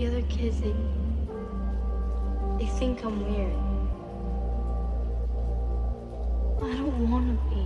The other kids, they. They think I'm weird. I don't want to be.